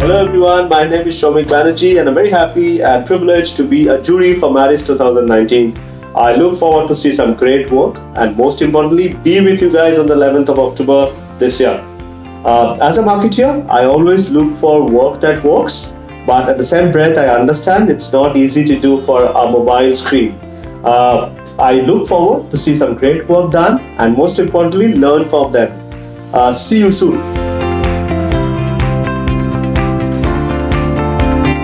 Hello everyone, my name is Shamik Banerjee and I'm very happy and privileged to be a jury for Maddies 2019. I look forward to see some great work and most importantly be with you guys on the 11th of October this year. Uh, as a marketer, I always look for work that works but at the same breath I understand it's not easy to do for a mobile screen. Uh, I look forward to see some great work done and most importantly learn from them. Uh, see you soon.